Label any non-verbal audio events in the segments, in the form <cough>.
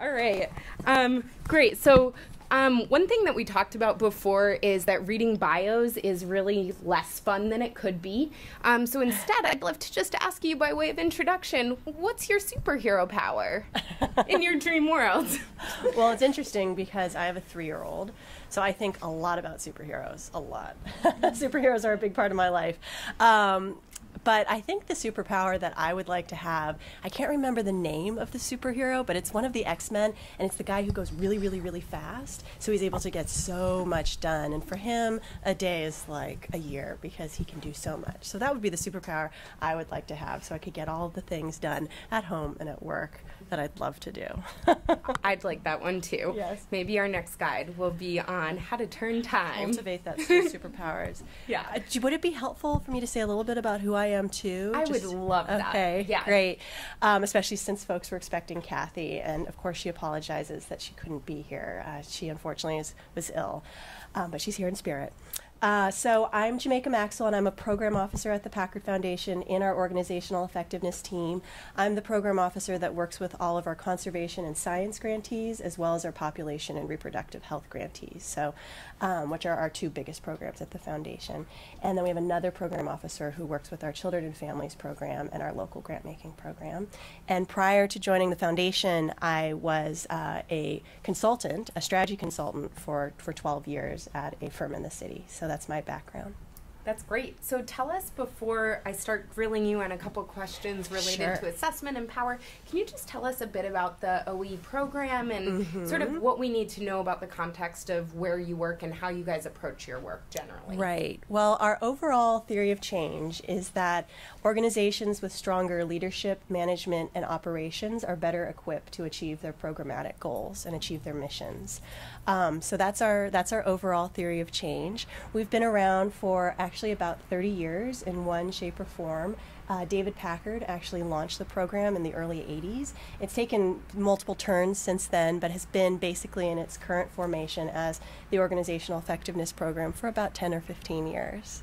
All right. Um, great. So, um, one thing that we talked about before is that reading bios is really less fun than it could be. Um, so, instead, I'd love to just ask you, by way of introduction, what's your superhero power in your dream world? <laughs> well, it's interesting because I have a three year old, so I think a lot about superheroes. A lot. <laughs> superheroes are a big part of my life. Um, but I think the superpower that I would like to have, I can't remember the name of the superhero, but it's one of the X Men, and it's the guy who goes really, really, really fast. So he's able to get so much done. And for him, a day is like a year because he can do so much. So that would be the superpower I would like to have so I could get all the things done at home and at work that I'd love to do. <laughs> I'd like that one too. Yes. Maybe our next guide will be on how to turn time. Cultivate that <laughs> superpowers. Yeah. Uh, would it be helpful for me to say a little bit about who I am too? I would love that. Okay. Yeah. Great. Um, especially since folks were expecting Kathy, and of course she apologizes that she couldn't be here. Uh, she unfortunately is, was ill, um, but she's here in spirit. Uh, so I'm Jamaica Maxwell, and I'm a program officer at the Packard Foundation in our organizational effectiveness team. I'm the program officer that works with all of our conservation and science grantees, as well as our population and reproductive health grantees. So, um, which are our two biggest programs at the foundation. And then we have another program officer who works with our children and families program and our local grant making program. And prior to joining the foundation, I was uh, a consultant, a strategy consultant for for 12 years at a firm in the city. So that's my background. That's great. So tell us before I start grilling you on a couple questions related Sure. to assessment and power. Can you just tell us a bit about the OE program and sort Mm-hmm. of what we need to know about the context of where you work and how you guys approach your work generally? Right. Well, our overall theory of change is that organizations with stronger leadership, management, and operations are better equipped to achieve their programmatic goals and achieve their missions. Um, so that's our that's our overall theory of change. We've been around for actually about 30 years in one shape or form. Uh, David Packard actually launched the program in the early 80s. It's taken multiple turns since then, but has been basically in its current formation as the organizational effectiveness program for about 10 or 15 years.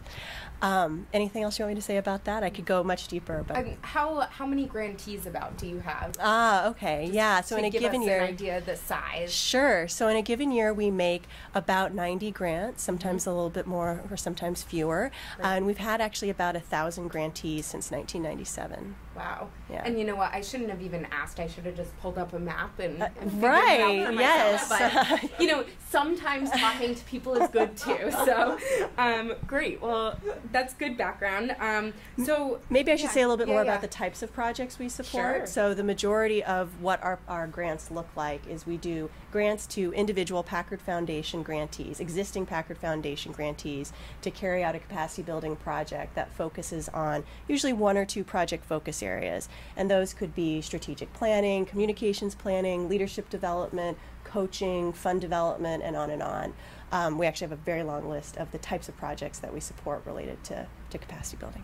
Um, anything else you want me to say about that? I could go much deeper, but Um, how how many grantees about do you have? ah, okay, yeah. So in a give given year, an idea of the size. Sure. So in a given year, we make about 90 grants, sometimes a little bit more or sometimes fewer. Uh, and we've had actually about a thousand grantees since 1997. Wow. Yeah. And you know what? I shouldn't have even asked. I should have just pulled up a map and, Uh, and right, yes. But, <laughs> you know, sometimes talking to people is good too. So, um, great. Well, that's good background. Um, so Maybe I should yeah, say a little bit yeah, more about the types of projects we support. Sure. So the majority of what our, our grants look like is we do grants to individual Packard Foundation grantees, existing Packard Foundation grantees, to carry out a capacity building project that focuses on usually one or two project focus areas. And those could be strategic planning, communications planning, leadership development, coaching, fund development, and on and on. Um, we actually have a very long list of the types of projects that we support related to, to capacity building.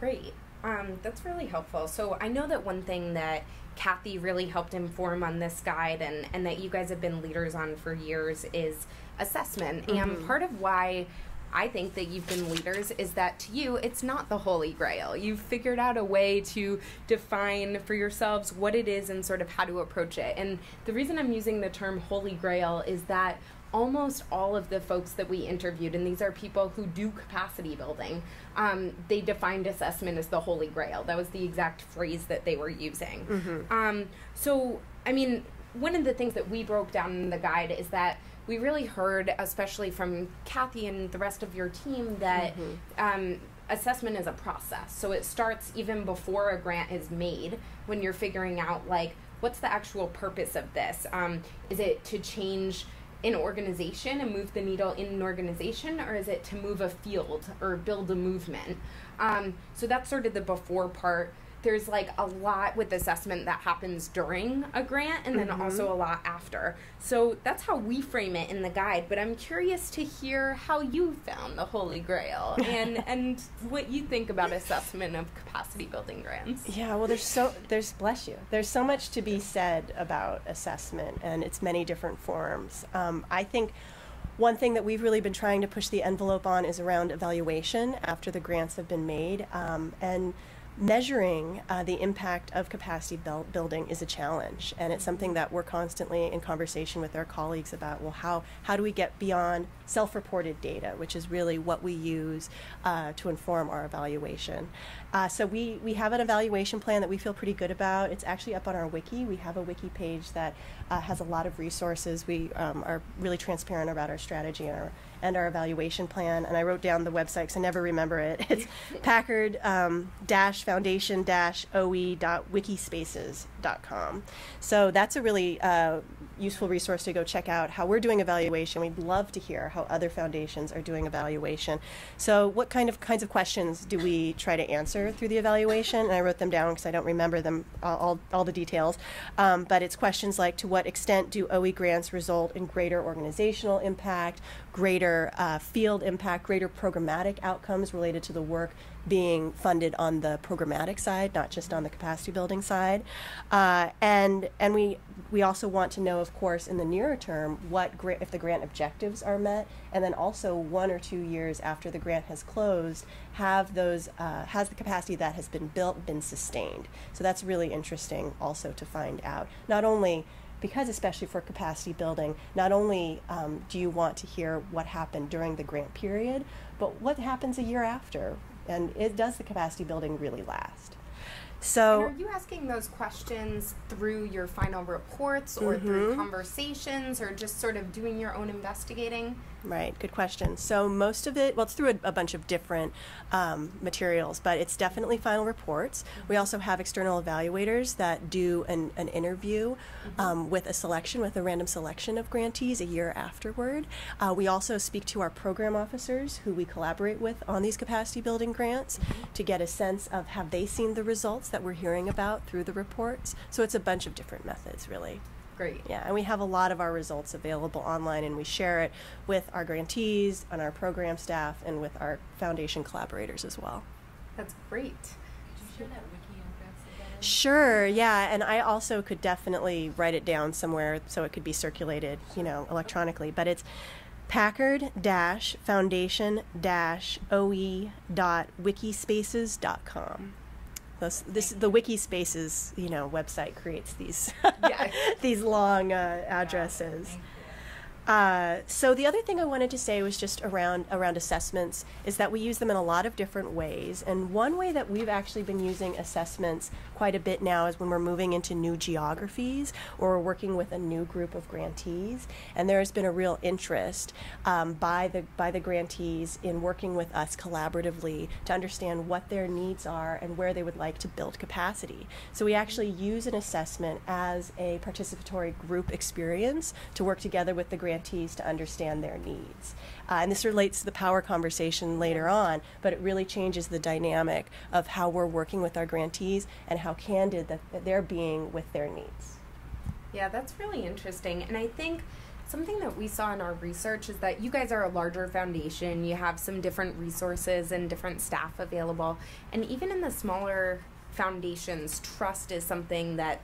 Great. Um, that's really helpful. So I know that one thing that Kathy really helped inform on this guide and, and that you guys have been leaders on for years is assessment. And part of why I think that you've been leaders is that to you, it's not the holy grail. You've figured out a way to define for yourselves what it is and sort of how to approach it. And the reason I'm using the term holy grail is that almost all of the folks that we interviewed, and these are people who do capacity building, um, they defined assessment as the holy grail. That was the exact phrase that they were using. Um, so, I mean, one of the things that we broke down in the guide is that we really heard, especially from Kathy and the rest of your team, that um, assessment is a process. So it starts even before a grant is made when you're figuring out, like, what's the actual purpose of this? Um, is it to change an organization and move the needle in an organization, or is it to move a field or build a movement? Um, so that's sort of the before part. There's like a lot with assessment that happens during a grant and then also a lot after. So that's how we frame it in the guide. But I'm curious to hear how you found the Holy Grail <laughs> and, and what you think about assessment of capacity building grants. Yeah, well, there's so there's bless you. There's so much to be said about assessment and its many different forms. Um, I think one thing that we've really been trying to push the envelope on is around evaluation after the grants have been made, um, and measuring uh, the impact of capacity buil- building is a challenge, and it's something that we're constantly in conversation with our colleagues about. Well, how how do we get beyond self-reported data, which is really what we use uh, to inform our evaluation? Uh, so we we have an evaluation plan that we feel pretty good about. It's actually up on our wiki. We have a wiki page that uh, has a lot of resources. We um, are really transparent about our strategy and our and our evaluation plan. And I wrote down the website because I never remember it. <laughs> It's <laughs> Packard um, dash Foundation dash OE dot wikispaces.com. So that's a really uh, useful resource to go check out how we're doing evaluation. We'd love to hear how other foundations are doing evaluation. So what kind of kinds of questions do we try to answer through the evaluation? And I wrote them down because I don't remember them all, all, all the details. Um, but it's questions like to what extent do OE grants result in greater organizational impact, greater uh, field impact, greater programmatic outcomes related to the work being funded on the programmatic side, not just on the capacity building side. Uh, and and we we also want to know, of course, in the nearer term, what gra- if the grant objectives are met, and then also one or two years after the grant has closed, have those uh, has the capacity that has been built been sustained. So that's really interesting also to find out. Not only because especially for capacity building, not only um, do you want to hear what happened during the grant period, but what happens a year after and it does the capacity building really last. So, and are you asking those questions through your final reports or mm-hmm. through conversations or just sort of doing your own investigating? Right, good question. So, most of it, well, it's through a, a bunch of different um, materials, but it's definitely final reports. We also have external evaluators that do an, an interview mm-hmm. um, with a selection, with a random selection of grantees a year afterward. Uh, we also speak to our program officers who we collaborate with on these capacity building grants mm-hmm. to get a sense of have they seen the results that we're hearing about through the reports. So it's a bunch of different methods, really. Great. Yeah, and we have a lot of our results available online, and we share it with our grantees and our program staff and with our foundation collaborators as well. That's great. Sure, yeah, and I also could definitely write it down somewhere so it could be circulated, you know, electronically. But it's Packard Foundation OE dot wikispaces.com. This, this the Wikispaces, you know, website creates these <laughs> these long uh, addresses. Uh, so the other thing I wanted to say was just around around assessments is that we use them in a lot of different ways, and one way that we've actually been using assessments quite a bit now is when we're moving into new geographies or we're working with a new group of grantees, and there has been a real interest um, by the by the grantees in working with us collaboratively to understand what their needs are and where they would like to build capacity. So we actually use an assessment as a participatory group experience to work together with the grantees grantees to understand their needs. Uh, and this relates to the power conversation later on, but it really changes the dynamic of how we're working with our grantees and how candid that, that they're being with their needs. Yeah, that's really interesting. And I think something that we saw in our research is that you guys are a larger foundation. You have some different resources and different staff available. And even in the smaller foundations, trust is something that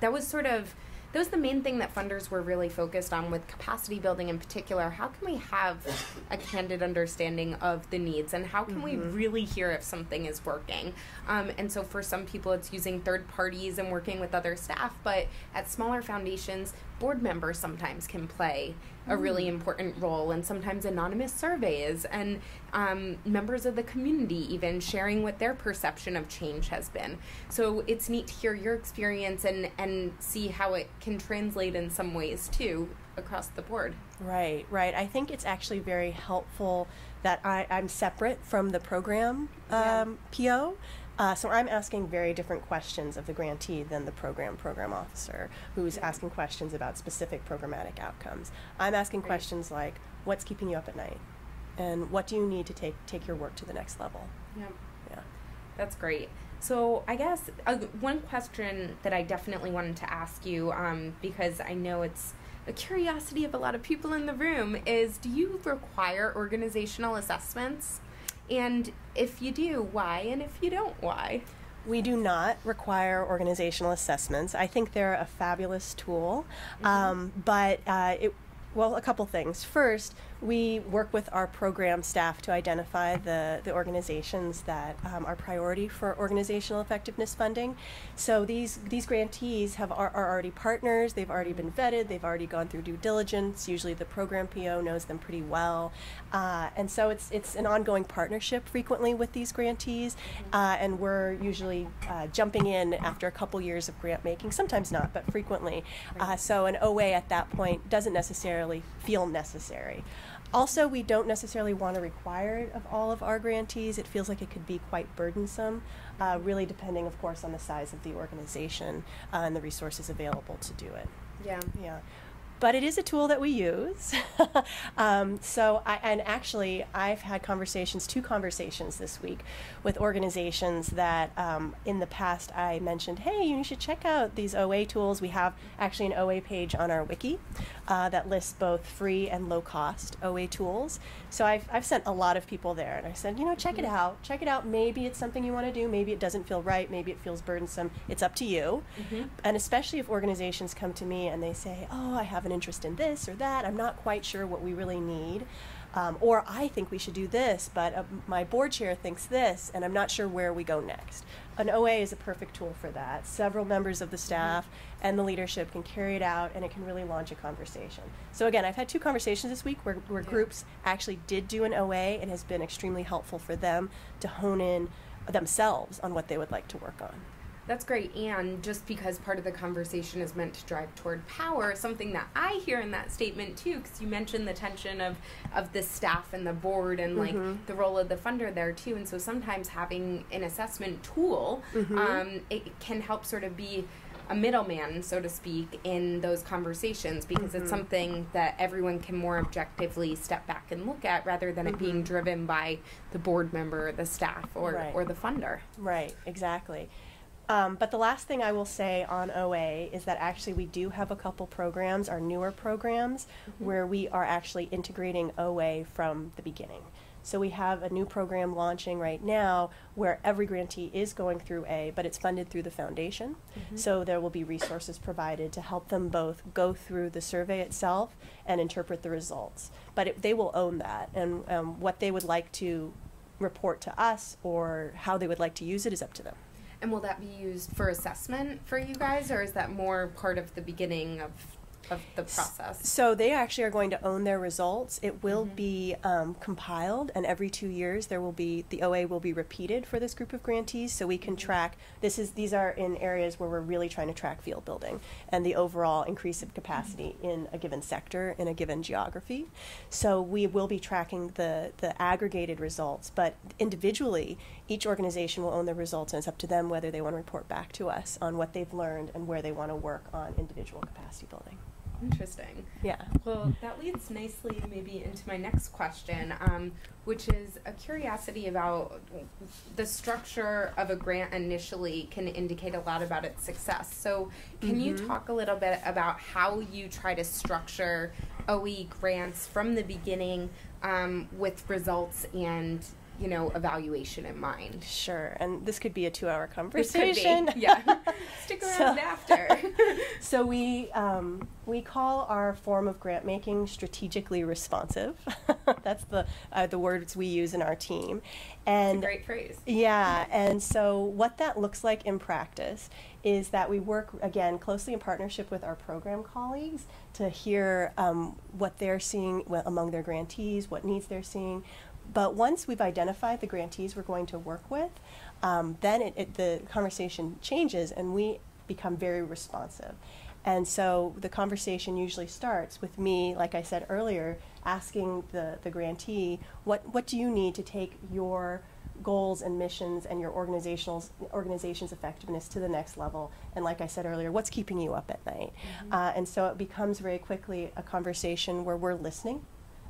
that was sort of that was the main thing that funders were really focused on with capacity building in particular. How can we have a candid understanding of the needs and how can mm-hmm. we really hear if something is working? Um, and so for some people, it's using third parties and working with other staff, but at smaller foundations, board members sometimes can play a really mm. important role and sometimes anonymous surveys and um, members of the community even sharing what their perception of change has been so it's neat to hear your experience and and see how it can translate in some ways too across the board right right i think it's actually very helpful that I, i'm separate from the program um, yeah. po uh, so I'm asking very different questions of the grantee than the program program officer, who's asking questions about specific programmatic outcomes. I'm asking Great. questions like, "What's keeping you up at night?" and "What do you need to take take your work to the next level?" Yeah, yeah, that's great. So I guess uh, one question that I definitely wanted to ask you, um, because I know it's a curiosity of a lot of people in the room, is: Do you require organizational assessments? And if you do, why? And if you don't, why? We do not require organizational assessments. I think they're a fabulous tool, mm-hmm. um, but uh, it well, a couple things. First, We work with our program staff to identify the, the organizations that um, are priority for organizational effectiveness funding. So these these grantees have are, are already partners. They've already been vetted. They've already gone through due diligence. Usually, the program PO knows them pretty well, uh, and so it's it's an ongoing partnership frequently with these grantees, uh, and we're usually uh, jumping in after a couple years of grant making. Sometimes not, but frequently. Uh, so an OA at that point doesn't necessarily feel necessary. Also, we don't necessarily want to require it of all of our grantees. It feels like it could be quite burdensome, uh, really depending, of course, on the size of the organization uh, and the resources available to do it. Yeah. Yeah. But it is a tool that we use. <laughs> um, so, I, and actually, I've had conversations, two conversations this week, with organizations that um, in the past I mentioned, hey, you should check out these OA tools. We have actually an OA page on our wiki uh, that lists both free and low cost OA tools. So I've, I've sent a lot of people there and I said, you know, check it Mm-hmm. out. Check it out. Maybe it's something you want to do. Maybe it doesn't feel right. Maybe it feels burdensome. It's up to you. Mm-hmm. And especially if organizations come to me and they say, oh, I have an interest in this or that. I'm not quite sure what we really need. Um, or I think we should do this, but uh, my board chair thinks this, and I'm not sure where we go next. An OA is a perfect tool for that. Several members of the staff and the leadership can carry it out, and it can really launch a conversation. So, again, I've had two conversations this week where, where Yeah. groups actually did do an OA and has been extremely helpful for them to hone in themselves on what they would like to work on. That's great. And just because part of the conversation is meant to drive toward power, something that I hear in that statement too, because you mentioned the tension of, of the staff and the board and like Mhm. the role of the funder there too. And so sometimes having an assessment tool, Mhm. um, it can help sort of be a middleman, so to speak, in those conversations because Mhm. it's something that everyone can more objectively step back and look at rather than it being Mhm. driven by the board member, the staff, or, Right. or the funder. Right, exactly. Um, but the last thing I will say on OA is that actually we do have a couple programs, our newer programs, where we are actually integrating OA from the beginning. So we have a new program launching right now where every grantee is going through A, but it's funded through the foundation. So there will be resources provided to help them both go through the survey itself and interpret the results. But it, they will own that, and um, what they would like to report to us or how they would like to use it is up to them. And will that be used for assessment for you guys, or is that more part of the beginning of of the process? So they actually are going to own their results. It will Mhm. be um, compiled, and every two years there will be the OA will be repeated for this group of grantees, so we can track. This is these are in areas where we're really trying to track field building and the overall increase of capacity in a given sector in a given geography. So we will be tracking the the aggregated results, but individually each organization will own the results, and it's up to them whether they want to report back to us on what they've learned and where they want to work on individual capacity building. Interesting. Yeah. Well, that leads nicely maybe into my next question, um, which is a curiosity about the structure of a grant initially can indicate a lot about its success. So, can you Mhm. talk a little bit about how you try to structure OE grants from the beginning um, with results and you know evaluation in mind? Sure, and this could be a could be, conversation. <laughs> yeah. <laughs> Stick So- around after. <laughs> so we um, we call our form of grant making strategically responsive. That's the uh, the words we use in our team, and a great phrase. yeah, and so what that looks like in practice is that we work again closely in partnership with our program colleagues to hear um, what they're seeing among their grantees, what needs they're seeing. But once we've identified the grantees we're going to work with, um, then it, it, the conversation changes and we become very responsive. And so the conversation usually starts with me, like I said earlier, asking the, the grantee, what, what do you need to take your goals and missions and your organizational organization's effectiveness to the next level. And like I said earlier, what's keeping you up at night? Uh, and so it becomes very quickly a conversation where we're listening.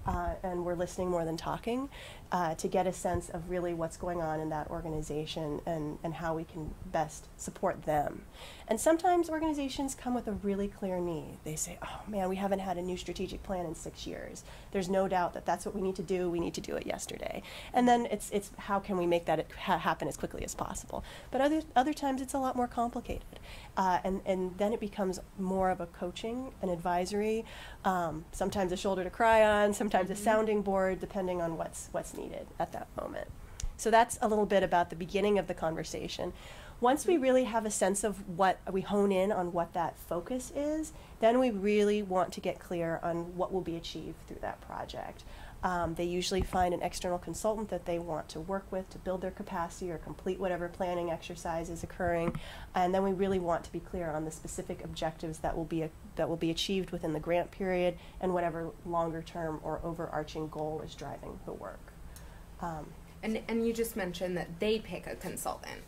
Uh, and we're listening more than talking uh, to get a sense of really what's going on in that organization and, and how we can best support them. And sometimes organizations come with a really clear need. They say, oh man, we haven't had a new strategic plan in six years. There's no doubt that that's what we need to do. We need to do it yesterday. And then it's, it's how can we make that ha- happen as quickly as possible. But other, other times it's a lot more complicated. Uh, and, and then it becomes more of a coaching, an advisory, um, sometimes a shoulder to cry on, sometimes mm-hmm. a sounding board, depending on what's, what's needed at that moment. So that's a little bit about the beginning of the conversation. Once we really have a sense of what we hone in on what that focus is, then we really want to get clear on what will be achieved through that project. Um, they usually find an external consultant that they want to work with to build their capacity or complete whatever planning exercise is occurring, and then we really want to be clear on the specific objectives that will be a, that will be achieved within the grant period and whatever longer term or overarching goal is driving the work. Um, and and you just mentioned that they pick a consultant.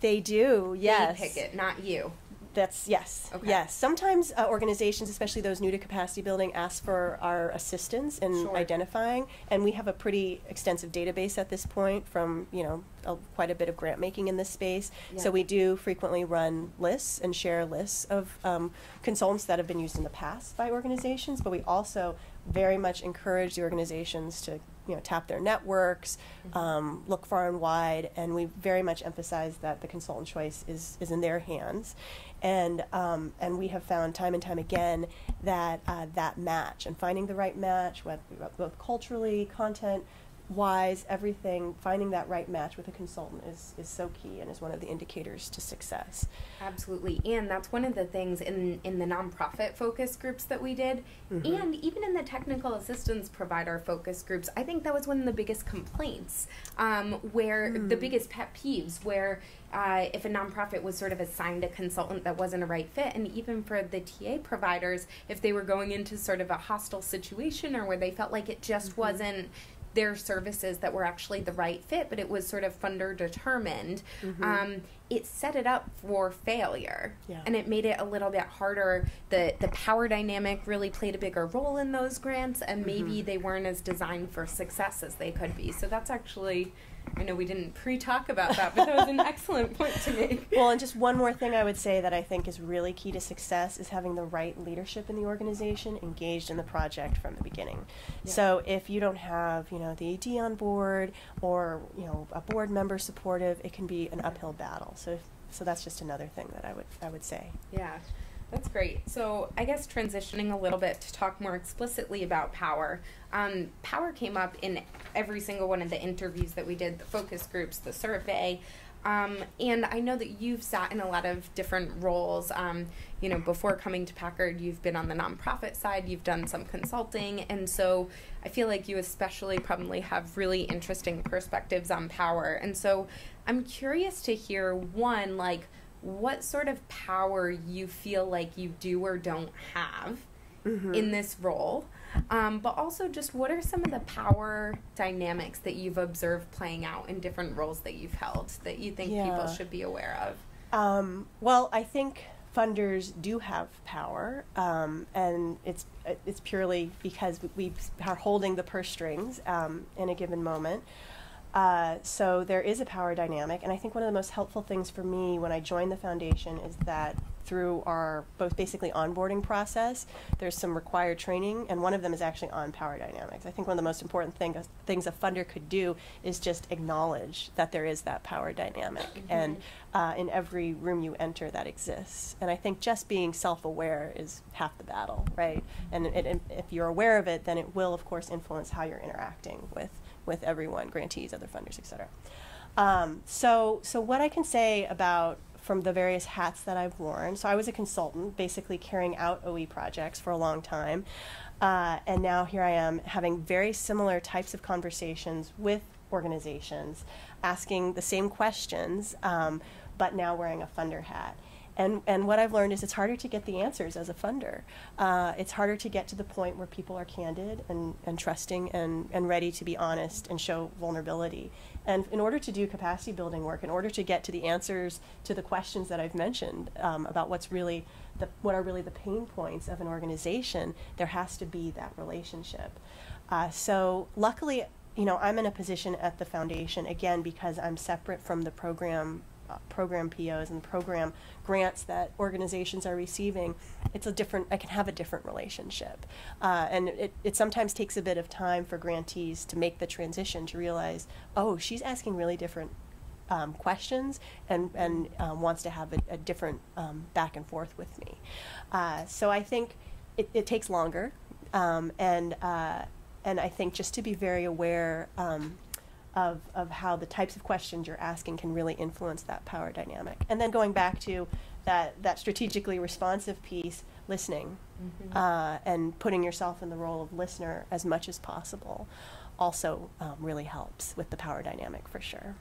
They do, yes. They pick it, not you. That's yes, okay. yes. Sometimes uh, organizations, especially those new to capacity building, ask for our assistance in sure. identifying, and we have a pretty extensive database at this point from you know a, quite a bit of grant making in this space. Yeah. So we do frequently run lists and share lists of um, consultants that have been used in the past by organizations, but we also very much encourage the organizations to you know tap their networks, mm-hmm. um, look far and wide, and we very much emphasize that the consultant choice is is in their hands, and um, and we have found time and time again that uh, that match and finding the right match, both culturally, content wise, everything, finding that right match with a consultant is, is so key and is one of the indicators to success. Absolutely. And that's one of the things in, in the nonprofit focus groups that we did, mm-hmm. and even in the technical assistance provider focus groups, I think that was one of the biggest complaints, um, where mm. the biggest pet peeves, where uh, if a nonprofit was sort of assigned a consultant that wasn't a right fit, and even for the TA providers, if they were going into sort of a hostile situation or where they felt like it just mm-hmm. wasn't their services that were actually the right fit, but it was sort of funder determined. Mm-hmm. Um, it set it up for failure, yeah. and it made it a little bit harder. the The power dynamic really played a bigger role in those grants, and maybe mm-hmm. they weren't as designed for success as they could be. So that's actually I know we didn't pre talk about that, but that was an <laughs> excellent point to make. Well, and just one more thing I would say that I think is really key to success is having the right leadership in the organization engaged in the project from the beginning. Yeah. So if you don't have, you know, the AD on board or, you know, a board member supportive, it can be an uphill battle. So if, so that's just another thing that I would I would say. Yeah. That's great. So, I guess transitioning a little bit to talk more explicitly about power. Um, power came up in every single one of the interviews that we did, the focus groups, the survey. Um, and I know that you've sat in a lot of different roles. Um, you know, before coming to Packard, you've been on the nonprofit side, you've done some consulting, and so I feel like you especially probably have really interesting perspectives on power. And so I'm curious to hear one, like, what sort of power you feel like you do or don't have mm-hmm. in this role. Um, but also, just what are some of the power dynamics that you've observed playing out in different roles that you've held that you think yeah. people should be aware of? Um, well, I think funders do have power, um, and it's it's purely because we are holding the purse strings um, in a given moment. Uh, so there is a power dynamic, and I think one of the most helpful things for me when I joined the foundation is that through our both basically onboarding process, there's some required training, and one of them is actually on power dynamics. I think one of the most important thing, things a funder could do is just acknowledge that there is that power dynamic, mm-hmm. and uh, in every room you enter, that exists. And I think just being self-aware is half the battle, right? And it, it, if you're aware of it, then it will, of course, influence how you're interacting with with everyone, grantees, other funders, etc. Um, so, so what I can say about from the various hats that I've worn. So I was a consultant, basically carrying out OE projects for a long time, uh, and now here I am having very similar types of conversations with organizations, asking the same questions, um, but now wearing a funder hat. And, and what I've learned is it's harder to get the answers as a funder. Uh, it's harder to get to the point where people are candid and, and trusting and, and ready to be honest and show vulnerability. And in order to do capacity building work, in order to get to the answers to the questions that I've mentioned um, about what's really the, what are really the pain points of an organization, there has to be that relationship. Uh, so luckily, you know, I'm in a position at the foundation again because I'm separate from the program program POs and program grants that organizations are receiving, it's a different, I can have a different relationship. Uh, and it, it sometimes takes a bit of time for grantees to make the transition to realize, oh, she's asking really different um, questions and, and um, wants to have a, a different um, back and forth with me. Uh, so I think it, it takes longer. Um, and, uh, and I think just to be very aware um, of, of how the types of questions you're asking can really influence that power dynamic. And then going back to that, that strategically responsive piece, listening mm-hmm. uh, and putting yourself in the role of listener as much as possible also um, really helps with the power dynamic for sure.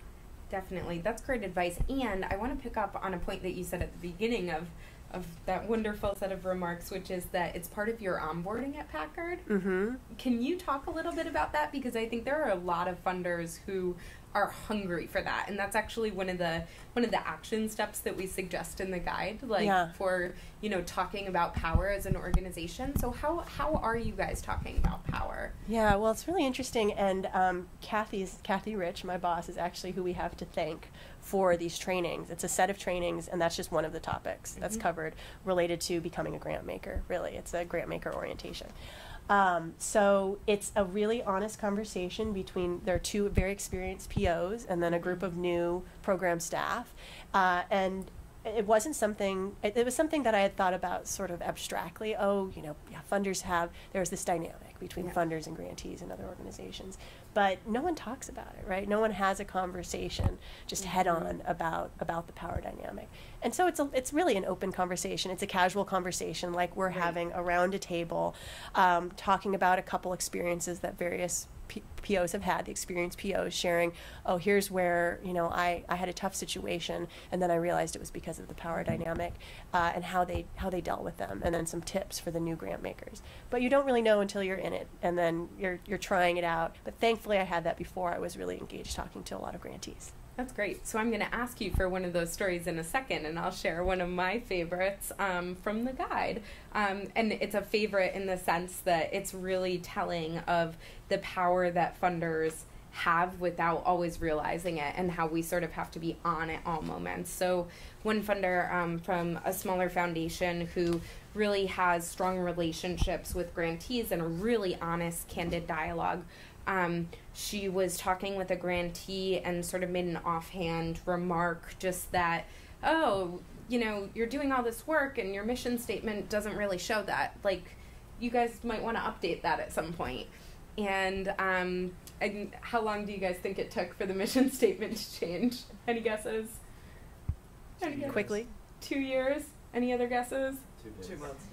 Definitely. That's great advice. And I want to pick up on a point that you said at the beginning of of that wonderful set of remarks, which is that it's part of your onboarding at Packard. Mm-hmm. Can you talk a little bit about that? Because I think there are a lot of funders who are hungry for that. And that's actually one of the one of the action steps that we suggest in the guide like yeah. for you know talking about power as an organization. So how how are you guys talking about power? Yeah well it's really interesting. And um, kathy's kathy Reich my boss is actually who we have to thank for these trainings. It's a set of trainings and that's just one of the topics mm-hmm. that's covered related to becoming a grant maker really. It's a grant maker orientation um, so it's a really honest conversation between there are two very experienced POs and then a group of new program staff, uh, and it wasn't something it, it, was something that i had thought about sort of abstractly. Oh you know yeah, funders have there's this dynamic between yeah. funders and grantees and other organizations. But no one talks about it right? No one has a conversation just mm-hmm. head on about about the power dynamic and so it's a, it's really an open conversation it's a casual conversation like we're right. having around a table um, talking about a couple experiences that various P- POs have had, the experienced POs sharing, oh, here's where, you know, I, I had a tough situation and then I realized it was because of the power mm-hmm. dynamic uh, and how they how they dealt with them and then some tips for the new grant makers. But you don't really know until you're in it and then you're, you're trying it out. But thankfully I had that before I was really engaged talking to a lot of grantees. That's great. So I'm going to ask you for one of those stories in a second, and I'll share one of my favorites um, from the guide. Um, and it's a favorite in the sense that it's really telling of the power that funders have without always realizing it, and how we sort of have to be on at all moments. So one funder um, from a smaller foundation who really has strong relationships with grantees and a really honest, candid dialogue um, she was talking with a grantee and sort of made an offhand remark just that, oh, you know, you're doing all this work and your mission statement doesn't really show that. Like, you guys might want to update that at some point. And, um, and how long do you guys think it took for the <laughs> mission statement to change? Any guesses? Any guesses? Quickly. Two years. Any other guesses? Two, Two months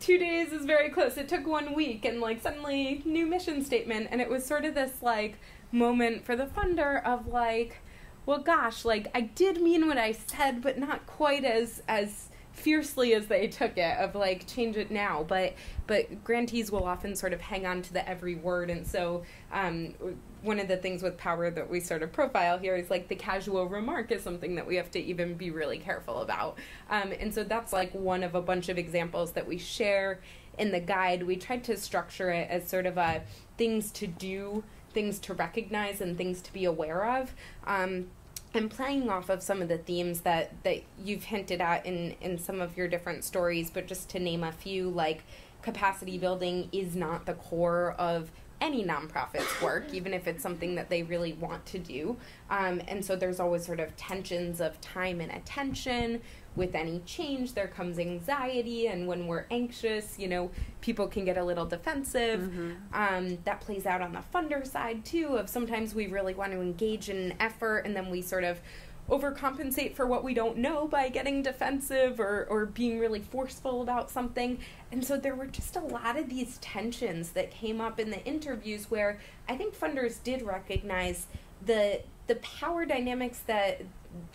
two days is very close. It took one week, and like suddenly new mission statement, and it was sort of this like moment for the funder of like, well, gosh, like I did mean what I said, but not quite as as fiercely as they took it of like change it now. But but grantees will often sort of hang on to the every word. And so um, one of the things with power that we sort of profile here is like the casual remark is something that we have to even be really careful about. Um, and so that's like one of a bunch of examples that we share in the guide. We tried to structure it as sort of a things to do things to recognize and things to be aware of. Um, and playing off of some of the themes that that you've hinted at in in some of your different stories but just to name a few like capacity building is not the core of any nonprofit's work, <clears throat> even if it's something that they really want to do. Um, and so there's always sort of tensions of time and attention. With any change, there comes anxiety, and when we're anxious, you know, people can get a little defensive. Mm-hmm. Um, that plays out on the funder side too. Of sometimes we really want to engage in an effort, and then we sort of overcompensate for what we don't know by getting defensive or, or being really forceful about something. And so there were just a lot of these tensions that came up in the interviews where I think funders did recognize the the power dynamics that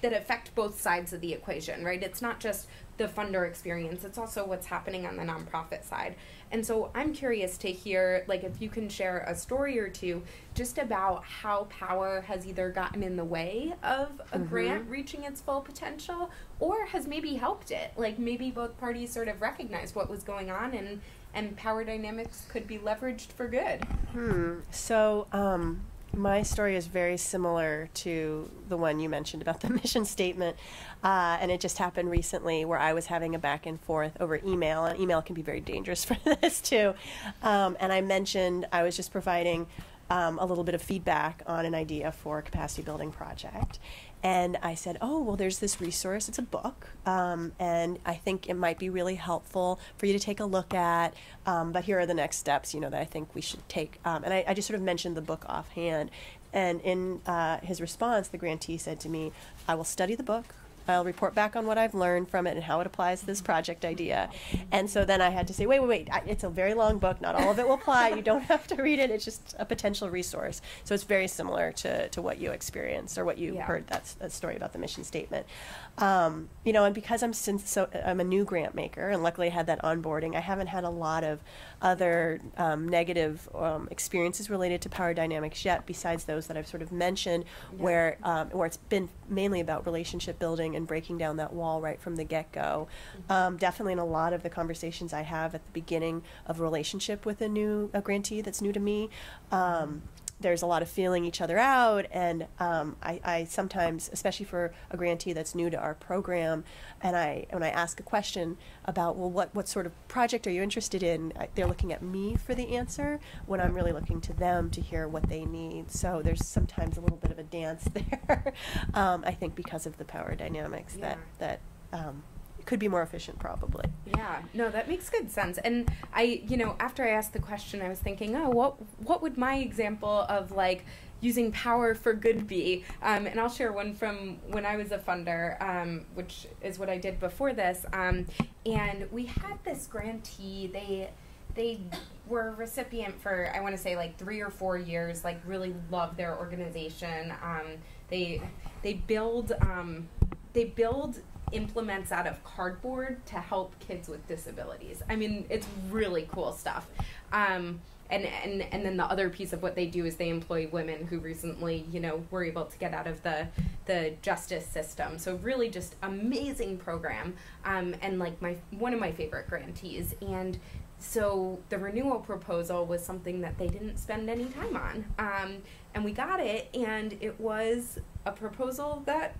that affect both sides of the equation, right? It's not just the funder experience, it's also what's happening on the nonprofit side. And so I'm curious to hear, like, if you can share a story or two just about how power has either gotten in the way of a mm-hmm. grant reaching its full potential or has maybe helped it. Like, maybe both parties sort of recognized what was going on and, and power dynamics could be leveraged for good. Hmm. So, um, my story is very similar to the one you mentioned about the <laughs> mission statement. Uh, and it just happened recently where I was having a back and forth over email, and email can be very dangerous <laughs> for this too. Um, and I mentioned I was just providing um, a little bit of feedback on an idea for a capacity building project. And I said, Oh, well, there's this resource. It's a book. Um, and I think it might be really helpful for you to take a look at. Um, but here are the next steps, you know, that I think we should take. Um, and I, I, just sort of mentioned the book offhand. And in uh, his response, the grantee said to me, I will study the book. I'll report back on what I've learned from it and how it applies to this project idea. And so then I had to say, wait, wait, wait, it's a very long book. Not all of it will apply. You don't <laughs> have to read it. It's just a potential resource. So it's very similar to, to what you experienced or what you yeah. heard that, that story about the mission statement. Um, you know, and because I'm since so I'm a new grant maker, and luckily I had that onboarding. I haven't had a lot of other um, negative um, experiences related to power dynamics yet, besides those that I've sort of mentioned, yeah. where um, where it's been mainly about relationship building and breaking down that wall right from the get go. Mm-hmm. Um, definitely in a lot of the conversations I have at the beginning of a relationship with a new a grantee that's new to me, um, there's a lot of feeling each other out, and um, I, I, sometimes, especially for a grantee that's new to our program, and I when I ask a question about well, what what sort of project are you interested in? I, they're looking at me for the answer when I'm really looking to them to hear what they need. So there's sometimes a little bit of a dance <laughs> there. um, I think because of the power dynamics yeah. that that um, could be more efficient probably. Yeah. No that makes good sense. And i you know after i asked the question i was thinking oh what what would my example of like using power for good be? Um, and i'll share one from when i was a funder um, which is what i did before this. Um, and we had this grantee. They they were a recipient for i want to say like three or four years like really love their organization. Um, they they build um, they build implements out of cardboard to help kids with disabilities. I mean, it's really cool stuff. Um, and, and and then the other piece of what they do is they employ women who recently you know were able to get out of the the justice system so really just amazing program um, and like my one of my favorite grantees and so the renewal proposal was something that they didn't spend any time on um, and we got it and it was a proposal that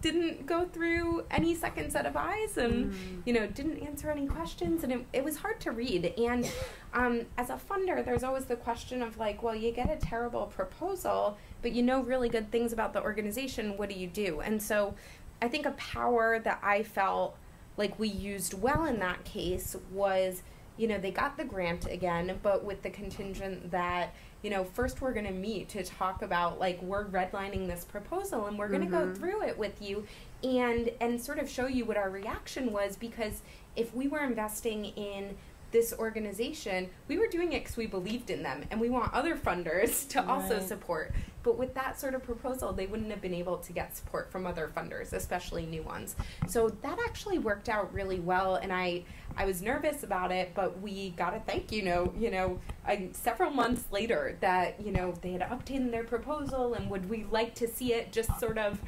didn't go through any second set of eyes and mm. you know didn't answer any questions and it, it was hard to read and um, as a funder there's always the question of like well you get a terrible proposal but you know really good things about the organization what do you do and so i think a power that i felt like we used well in that case was you know they got the grant again but with the contingent that you know, first we're going to meet to talk about like we're redlining this proposal and we're going to mm-hmm. go through it with you and and sort of show you what our reaction was because if we were investing in this organization, we were doing it because we believed in them and we want other funders to right. also support. But with that sort of proposal, they wouldn't have been able to get support from other funders, especially new ones. So that actually worked out really well, and I I was nervous about it, but we got a thank you note, you know, I, several months later that you know they had updated their proposal, and would we like to see it just sort of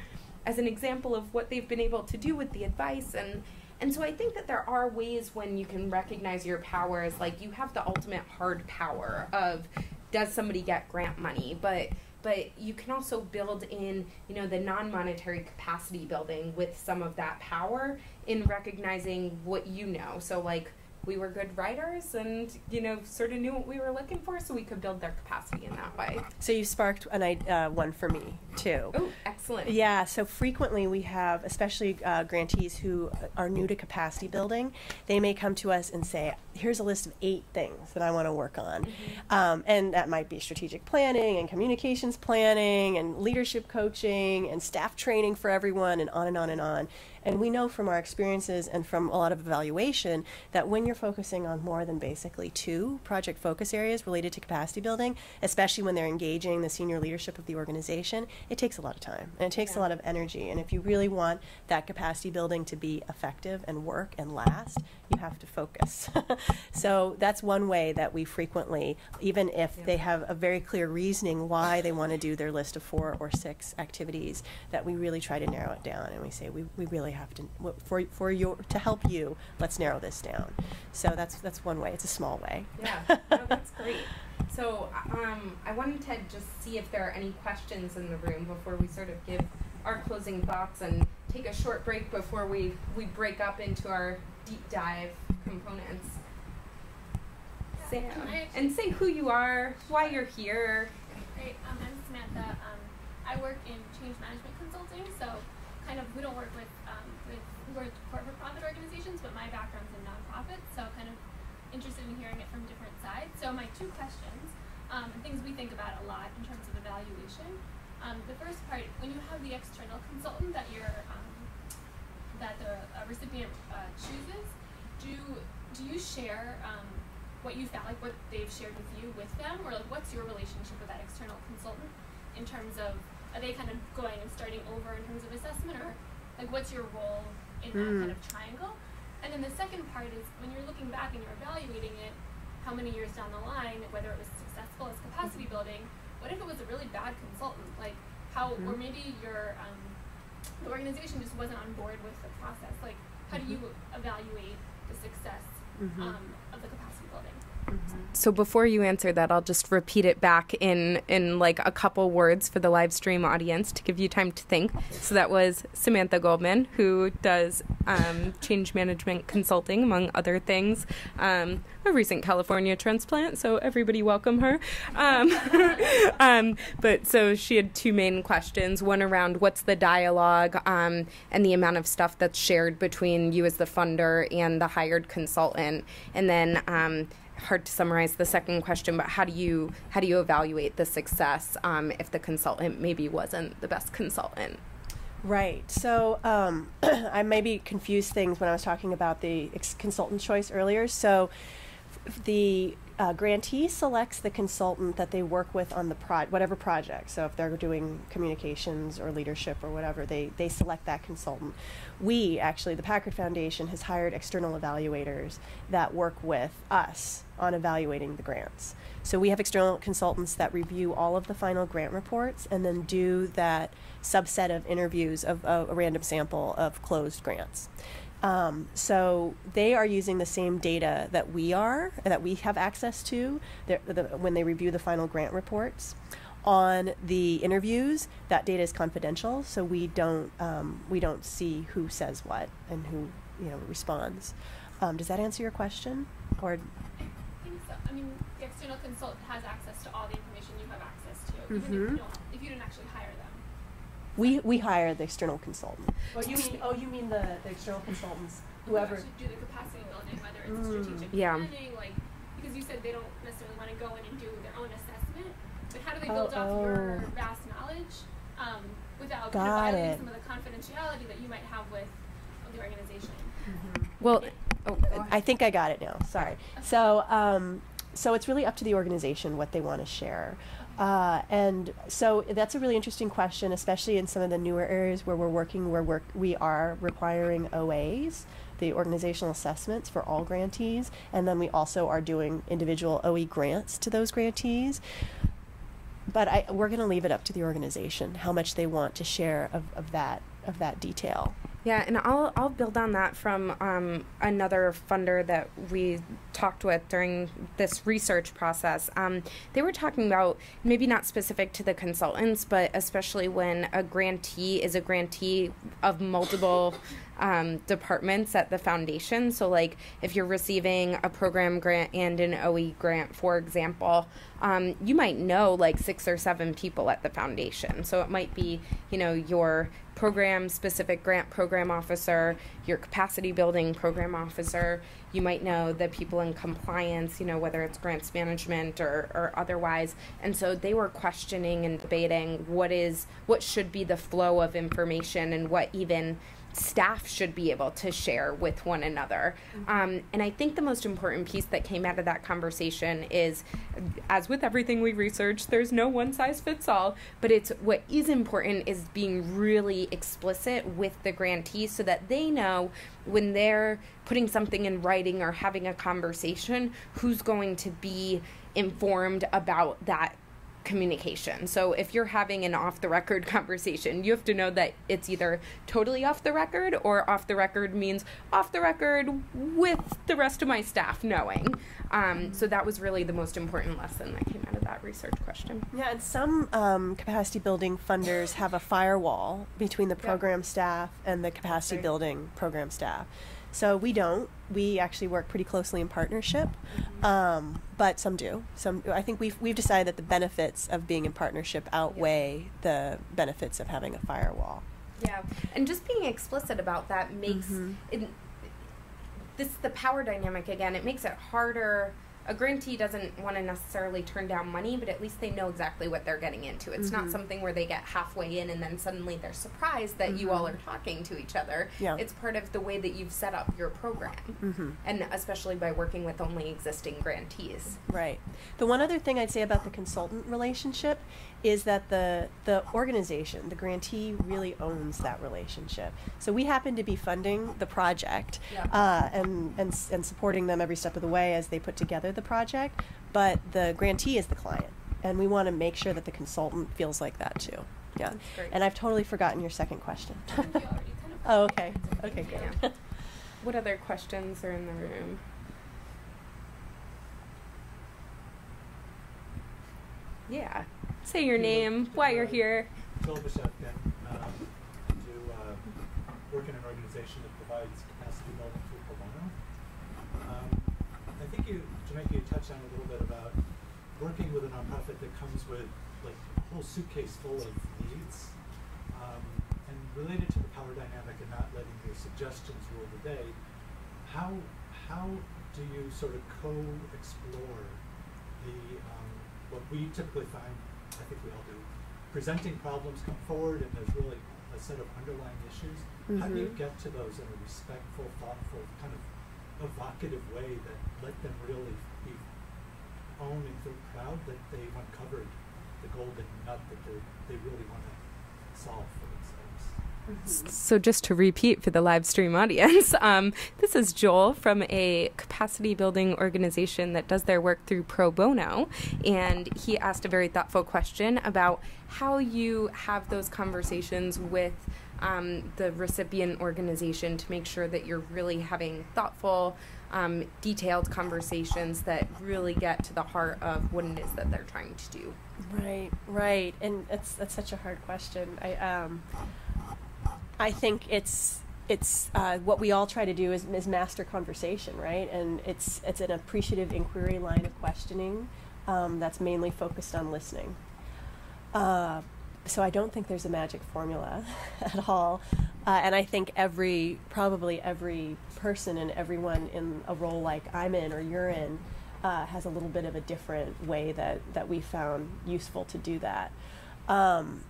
as an example of what they've been able to do with the advice and and so I think that there are ways when you can recognize your power as like you have the ultimate hard power of does somebody get grant money, but but you can also build in you know the non-monetary capacity building with some of that power in recognizing what you know. So like we were good writers and you know sort of knew what we were looking for so we could build their capacity in that way. So you sparked an, uh, one for me too. Oh excellent. Yeah so frequently we have especially uh, grantees who are new to capacity building they may come to us and say here's a list of eight things that i want to work on. Mm-hmm. um, and that might be strategic planning and communications planning and leadership coaching and staff training for everyone and on and on and on and we know from our experiences and from a lot of evaluation that when you're focusing on more than basically two project focus areas related to capacity building, especially when they're engaging the senior leadership of the organization, it takes a lot of time and it takes yeah. a lot of energy. And if you really want that capacity building to be effective and work and last, you have to focus. <laughs> so that's one way that we frequently, even if yeah. they have a very clear reasoning why they want to do their list of four or six activities, that we really try to narrow it down and we say we, we really have to for for your to help you. Let's narrow this down. So that's that's one way. It's a small way. Yeah, <laughs> no, that's great. So um, I wanted to just see if there are any questions in the room before we sort of give our closing thoughts and take a short break before we we break up into our deep dive components. Sam, and say who you are, why you're here. Great. Um, I'm Samantha. Um, I work in change management consulting, so kind of we don't work with um, with we work corporate profit organizations, but my background's in nonprofits, so kind of interested in hearing it from different sides. So my two questions, um, things we think about a lot in terms of evaluation. Um, the first part, when you have the external consultant that you're um, that the uh, recipient uh, chooses, do do you share um, what you found, like what they've shared with you with them, or like what's your relationship with that external consultant in terms of are they kind of going and starting over in terms of assessment, or like what's your role in that mm. kind of triangle? And then the second part is when you're looking back and you're evaluating it, how many years down the line, whether it was successful as capacity building, what if it was a really bad consultant? Like how, mm-hmm. or maybe your um, the organization just wasn't on board with the process. Like how do you mm-hmm. evaluate the success mm-hmm. um, of the capacity building? So before you answer that, I'll just repeat it back in in like a couple words for the live stream audience to give you time to think. So that was Samantha Goldman, who does um, change management consulting, among other things. Um, a recent California transplant, so everybody welcome her. Um, <laughs> um but so she had two main questions: one around what's the dialogue um, and the amount of stuff that's shared between you as the funder and the hired consultant, and then um, hard to summarize the second question, but how do you how do you evaluate the success um, if the consultant maybe wasn't the best consultant? Right. So um, <clears throat> I maybe confused things when I was talking about the consultant choice earlier. So the uh, grantee selects the consultant that they work with on the pro- whatever project. So if they're doing communications or leadership or whatever, they they select that consultant. We actually, the Packard Foundation has hired external evaluators that work with us on evaluating the grants. So we have external consultants that review all of the final grant reports and then do that subset of interviews of a, a random sample of closed grants. Um, so they are using the same data that we are, that we have access to the, the, when they review the final grant reports. On the interviews, that data is confidential, so we don't um, we don't see who says what and who you know responds. Um, does that answer your question? Or I think so. I mean, the external consultant has access to all the information you have access to, mm-hmm. even if you, don't, if you didn't actually hire them. We we hire the external consultant. Oh, you mean oh you mean the, the external consultants whoever should do the capacity building, whether it's mm. strategic yeah. planning, like because you said they don't necessarily want to go in and do their own assessment, but how do they build oh, off oh. your vast knowledge um, without kind of some of the confidentiality that you might have with the organization? Mm-hmm. Well, oh, I think I got it now. Sorry. So. Um, so it's really up to the organization what they want to share. Uh, and so that's a really interesting question, especially in some of the newer areas where we're working, where we're, we are requiring OAs, the organizational assessments for all grantees, and then we also are doing individual OE grants to those grantees. But I, we're going to leave it up to the organization how much they want to share of, of that of that detail. Yeah, and I'll I'll build on that from um, another funder that we talked with during this research process. Um, they were talking about maybe not specific to the consultants, but especially when a grantee is a grantee of multiple um, departments at the foundation. So, like if you're receiving a program grant and an OE grant, for example, um, you might know like six or seven people at the foundation. So it might be, you know, your program specific grant program officer, your capacity building program officer. You might know the people in compliance, you know, whether it's grants management or, or otherwise. And so they were questioning and debating what is what should be the flow of information and what even staff should be able to share with one another. Mm-hmm. Um, and I think the most important piece that came out of that conversation is, as with everything we research, there's no one size fits all, but it's what is important is being really explicit with the grantee so that they know when they're putting something in writing or having a conversation who's going to be informed about that communication. So if you're having an off the record <laughs> conversation, you have to know that it's either totally off the record or off the record means off the record with the rest of my staff knowing. Um, so that was really the most important lesson that came out of that research question. Yeah, and some um, capacity building funders have a firewall between the program yeah. staff and the capacity right. building program staff. So we don't. We actually work pretty closely in partnership, mm-hmm. um, but some do. Some I think we've we've decided that the benefits of being in partnership outweigh the benefits of having a firewall. Yeah, and just being explicit about that makes mm-hmm. it, this the power dynamic again. It makes it harder a grantee doesn't want to necessarily turn down money, but at least they know exactly what they're getting into. It's mm-hmm. not something where they get halfway in and then suddenly they're surprised that mm-hmm. you all mm-hmm. are talking to each other. Yeah. It's part of the way that you've set up your program, mm-hmm. and especially by working with only existing grantees. Right. The one other thing I'd say about the consultant relationship is that the the organization, the grantee, really owns that relationship. So we happen to be funding the project yeah. uh, and, and and supporting them every step of the way as they put together the project, but the grantee is the client, and we want to make sure that the consultant feels like that too. Yeah. And I've totally forgotten your second question. <laughs> oh, okay. Okay, good. Yeah. what other questions are in the room? Yeah. Say your name, why you're here. Phil Beshefkin, um, to uh, work in an organization that provides capacity building through pro bono. Um, I think you, touched on a little bit about working with a nonprofit that comes with like a whole suitcase full of needs. Um, and related to the power dynamic and not letting your suggestions rule the day, how how do you sort of co-explore the um, what we typically find I think we all do. Presenting problems come forward, and there's really a set of underlying issues. Mm-hmm. How do you mm-hmm. get to those in a respectful, thoughtful, kind of evocative way that let them really be own and feel proud that they've uncovered the golden nut that they really want to solve for themselves? So, just to repeat for the live stream audience, <laughs> um, this is Joel from a capacity building organization that does their work through pro bono. And he asked a very thoughtful question about how you have those conversations with um, the recipient organization to make sure that you're really having thoughtful, um, detailed conversations that really get to the heart of what it is that they're trying to do. Right, right. And it's, that's such a hard question. I, um, I think it's it's uh, what we all try to do is, is, master conversation, right? And it's it's an appreciative inquiry line of questioning um, that's mainly focused on listening. Uh, so I don't think there's a magic formula <laughs> at all, uh, and I think every probably every person and everyone in a role like I'm in or you're in uh, has a little bit of a different way that that we found useful to do that. Um,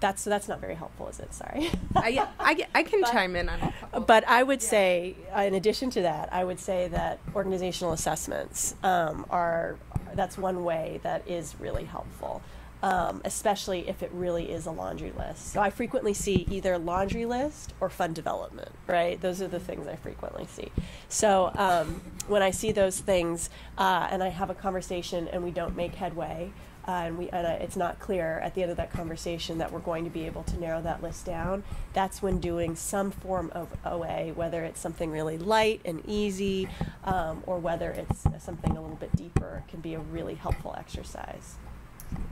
that's that's not very helpful, is it? Sorry. I, I, I can <laughs> but, chime in on it. But I would yeah. say, uh, in addition to that, I would say that organizational assessments um, are that's one way that is really helpful. Um, especially if it really is a laundry list. So I frequently see either laundry list or fund development, right? Those are the things I frequently see. So um, when I see those things uh, and I have a conversation and we don't make headway, uh, and we and it's not clear at the end of that conversation that we're going to be able to narrow that list down. That's when doing some form of OA, whether it's something really light and easy, um, or whether it's something a little bit deeper, can be a really helpful exercise.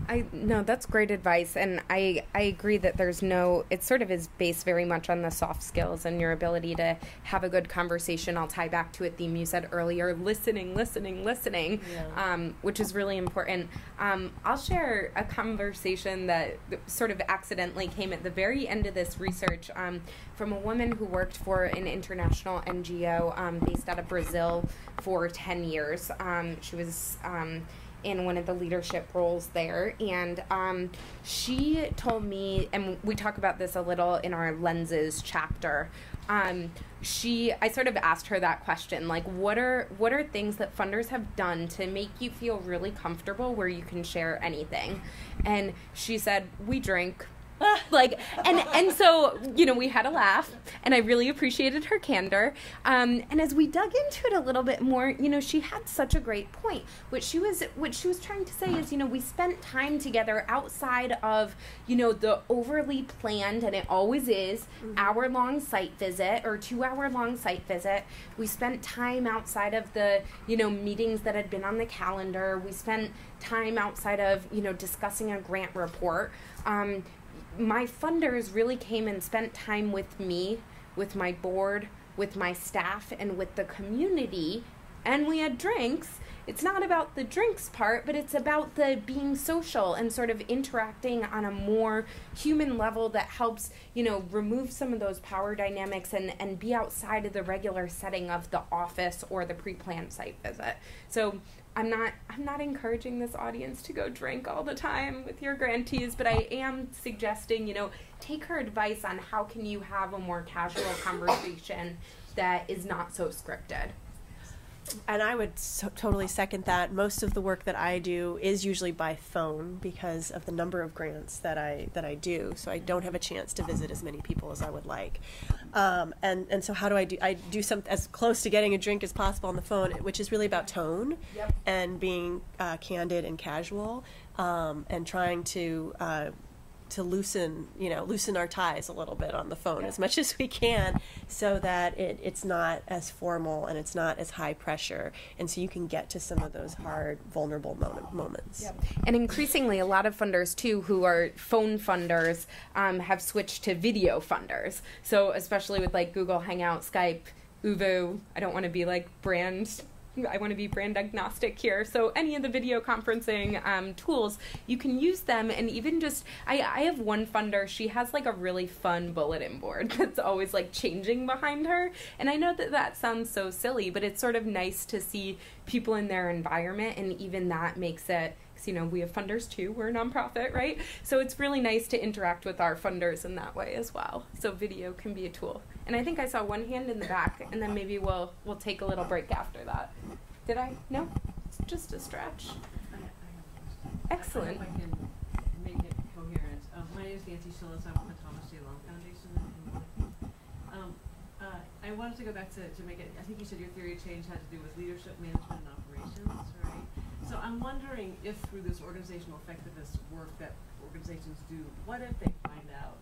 I no, that's great advice, and I I agree that there's no. It sort of is based very much on the soft skills and your ability to have a good conversation. I'll tie back to a theme you said earlier: listening, listening, listening, yeah. um, which is really important. Um, I'll share a conversation that sort of accidentally came at the very end of this research um, from a woman who worked for an international NGO um, based out of Brazil for ten years. Um, she was um, in one of the leadership roles there. And um, she told me, and we talk about this a little in our lenses chapter. Um, she, I sort of asked her that question, like, what are what are things that funders have done to make you feel really comfortable where you can share anything? And she said, we drink, <laughs> like and and so you know we had a laugh and i really appreciated her candor. Um, and as we dug into it a little bit more you know she had such a great point. What she was what she was trying to say is you know we spent time together outside of you know the overly planned and it always is hour long site visit or two hour long site visit. We spent time outside of the you know meetings that had been on the calendar. We spent time outside of you know discussing a grant report. Um, my funders really came and spent time with me, with my board, with my staff, and with the community, and we had drinks. It's not about the drinks part, but it's about the being social and sort of interacting on a more human level that helps, you know, remove some of those power dynamics and, and be outside of the regular setting of the office or the pre-planned site visit. So I'm not I'm not encouraging this audience to go drink all the time with your grantees, but I am suggesting, you know, take her advice on how can you have a more casual conversation that is not so scripted. And I would so, totally second that. Most of the work that I do is usually by phone because of the number of grants that I that I do. So I don't have a chance to visit as many people as I would like. Um, and and so how do I do? I do some as close to getting a drink as possible on the phone, which is really about tone Yep. and being uh, candid and casual, um, and trying to. Uh, to loosen, you know, loosen our ties a little bit on the phone as much <laughs> as we can, so that it, it's not as formal and it's not as high pressure, and so you can get to some of those hard, vulnerable moment, moments. And increasingly, a lot of funders too, who are phone funders, um, have switched to video funders. So especially with like Google Hangout, Skype, ooVoo. I don't want to be like brand. I want to be brand agnostic here. So any of the video conferencing um, tools, you can use them, and even just I, I have one funder. She has like a really fun bulletin board <laughs> that's always like changing behind her, and I know that that sounds so silly, but it's sort of nice to see people in their environment, and even that makes it you know we have funders too we're a nonprofit right? So it's really nice to interact with our funders in that way as well. So video can be a tool. And i think i saw one hand in the back and then maybe we'll we'll take a little break after that. Did i? No? It's just a stretch. I, I excellent I can make it coherent. Um, my name is Nancy Schillis. I'm from the Thomas J. Long Foundation. in Milwaukee. Um, uh, I wanted to go back to, to make it, I think you said your theory of change had to do with leadership, management, and operations, right? So I'm wondering if through this organizational effectiveness work that organizations do, what if they find out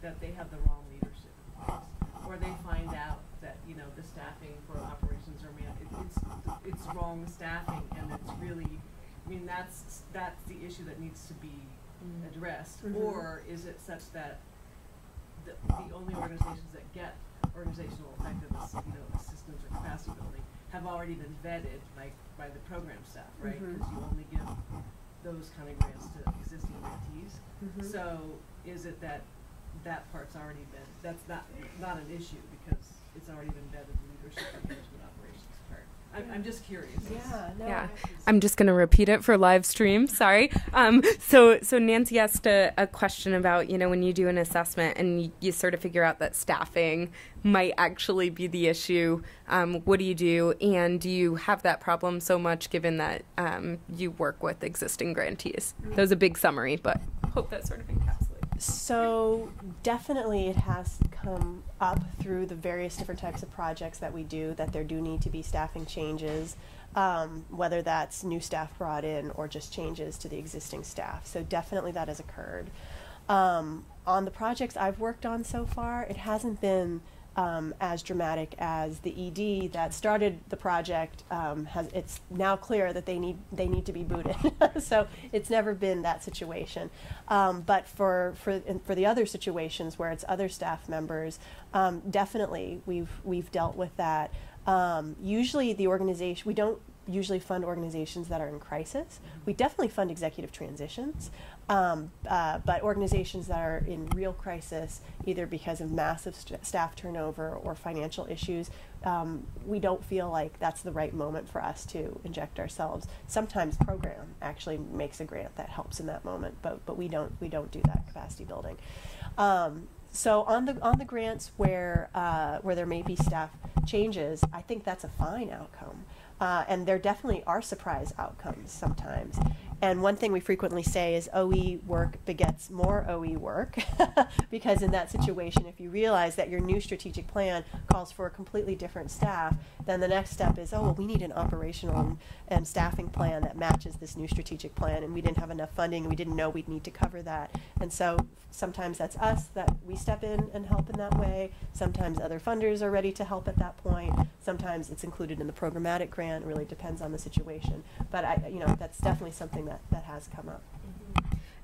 that they have the wrong leadership in place? Or they find out that, you know, the staffing for operations or man, it, it's, it's wrong staffing and it's really, I mean, that's, that's the issue that needs to be addressed. Mhm. Or is it such that the, the only organizations that get organizational effectiveness, you know, assistance or capacity building have already been vetted, like, by the program staff, right? Because you only give those kind of grants to existing grantees. Mhm. So is it that that part's already been, that's not, not an issue because it's already been vetted, the leadership and management operations part? I'm, I'm just curious. Yeah, no, Yeah. I- I'm just going to repeat it for live stream. Sorry. Um, so, so Nancy asked a, a question about, you know, when you do an assessment and you, you sort of figure out that staffing might actually be the issue, um, what do you do? And do you have that problem so much given that um, you work with existing grantees? That was a big summary, but hope that sort of encapsulates. So definitely it has come up through the various different types of projects that we do that there do need to be staffing changes, um, whether that's new staff brought in or just changes to the existing staff. So definitely that has occurred. Um, on the projects I've worked on so far, it hasn't been um, as dramatic as the ED that started the project. Um, has it's now clear that they need they need to be booted. <laughs> so it's never been that situation. Um, but for for for the other situations where it's other staff members, um, definitely we've we've dealt with that. Um, usually the organization we don't usually fund organizations that are in crisis. We definitely fund executive transitions, um, uh, but organizations that are in real crisis, either because of massive st- staff turnover or financial issues, um, we don't feel like that's the right moment for us to inject ourselves. Sometimes program actually makes a grant that helps in that moment, but but we don't we don't do that capacity building. Um, so on the on the grants where uh, where there may be staff changes, I think that's a fine outcome. Uh, and there definitely are surprise outcomes sometimes. And one thing we frequently say is OE work begets more OE work <laughs> because in that situation, if you realize that your new strategic plan calls for a completely different staff, then the next step is, oh, well, we need an operational and, and staffing plan that matches this new strategic plan, and we didn't have enough funding, we didn't know we'd need to cover that. And so sometimes that's us that we step in and help in that way. Sometimes other funders are ready to help at that point. Sometimes it's included in the programmatic grant. It really depends on the situation. But I, you know, that's definitely something that, that has come up.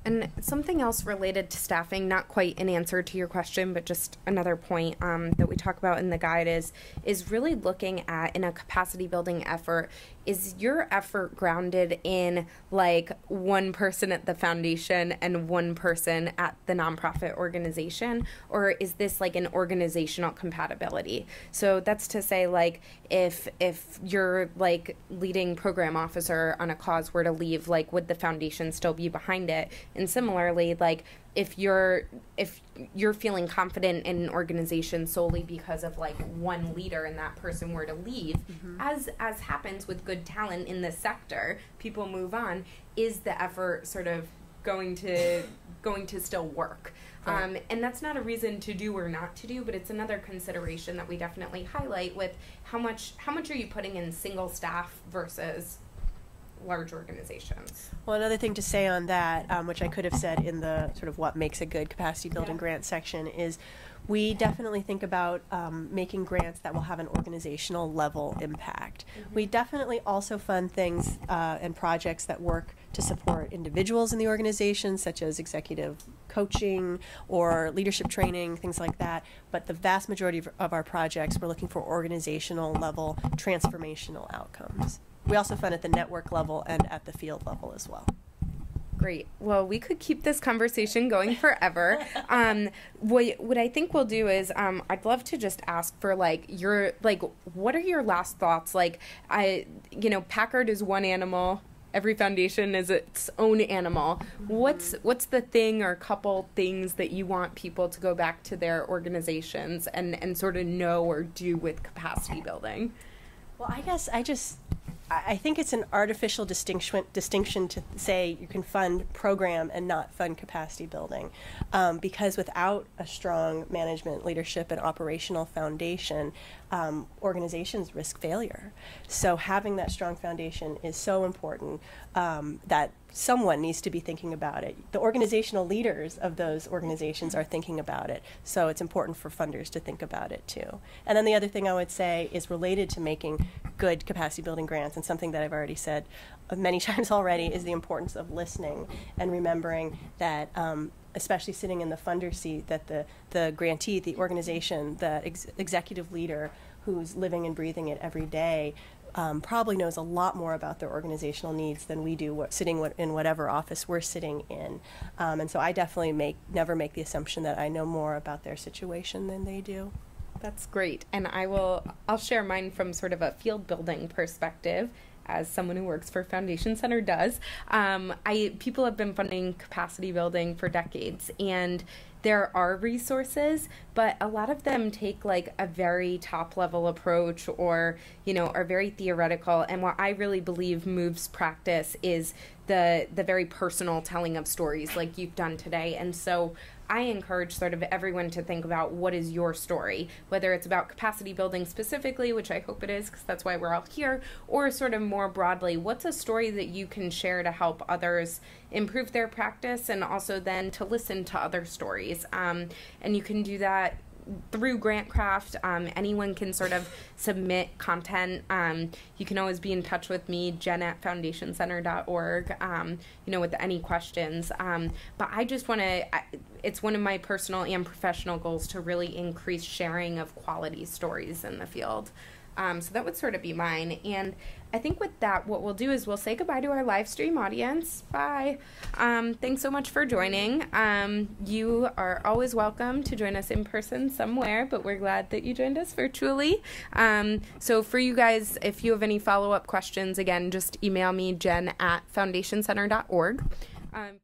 And something else related to staffing, not quite an answer to your question, but just another point um, that we talk about in the guide is is really looking at in a capacity building effort. Is your effort grounded in like one person at the foundation and one person at the nonprofit organization, or is this like an organizational compatibility? So that's to say, like if if your like leading program officer on a cause were to leave, like would the foundation still be behind it? And similarly, like if you're if you're feeling confident in an organization solely because of like one leader and that person were to leave, mm-hmm. as as happens with good talent in this sector, people move on. Is the effort sort of going to <laughs> going to still work? Right. Um, and that's not a reason to do or not to do, but it's another consideration that we definitely highlight with how much how much are you putting in single staff versus large organizations. Well, another thing to say on that, um, which I could have said in the sort of what makes a good capacity building yeah. grant section, is we definitely think about um, making grants that will have an organizational level impact. Mm-hmm. We definitely also fund things uh, and projects that work to support individuals in the organization, such as executive coaching or leadership training, things like that. But the vast majority of, of our projects, we're looking for organizational level transformational outcomes. We also fund at the network level and at the field level as well. Great. Well, we could keep this conversation going forever. <laughs> um, what what I think we'll do is um, I'd love to just ask for like your like what are your last thoughts? Like I you know Packard is one animal. Every foundation is its own animal. Mm-hmm. What's what's the thing or couple things that you want people to go back to their organizations and and sort of know or do with capacity building? Well, I guess I just I think it's an artificial distinction distinction to say you can fund program and not fund capacity building, um, because without a strong management, leadership, and operational foundation, um, organizations risk failure. So having that strong foundation is so important um, that someone needs to be thinking about it. The organizational leaders of those organizations are thinking about it. So it's important for funders to think about it too. And then the other thing I would say is related to making good capacity building grants, and something that I've already said many <laughs> times already is the importance of listening and remembering that. Um, especially sitting in the funder seat, that the, the grantee, the organization, the ex- executive leader who's living and breathing it every day um, probably knows a lot more about their organizational needs than we do what, sitting what, in whatever office we're sitting in. Um, and so I definitely make never make the assumption that I know more about their situation than they do. That's great. And I will I'll share mine from sort of a field building perspective as someone who works for Foundation Center does. Um, I people have been funding capacity building for decades, and there are resources, but a lot of them take like a very top level approach or, you know, are very theoretical. And what I really believe moves practice is the the very personal telling of stories like you've done today. And so I encourage sort of everyone to think about what is your story, whether it's about capacity building specifically, which I hope it is because that's why we're all here, or sort of more broadly, what's a story that you can share to help others improve their practice and also then to listen to other stories. Um, and you can do that through GrantCraft, um, anyone can sort of submit content. Um, you can always be in touch with me, jen at foundationcenter.org, um, you know, with any questions. Um, but I just want to, it's one of my personal and professional goals to really increase sharing of quality stories in the field. Um, so that would sort of be mine. And I think with that, what we'll do is we'll say goodbye to our live stream audience. Bye. Um, thanks so much for joining. Um, you are always welcome to join us in person somewhere, but we're glad that you joined us virtually. Um, so for you guys, if you have any follow up questions, again, just email me, jen at foundationcenter.org. Um,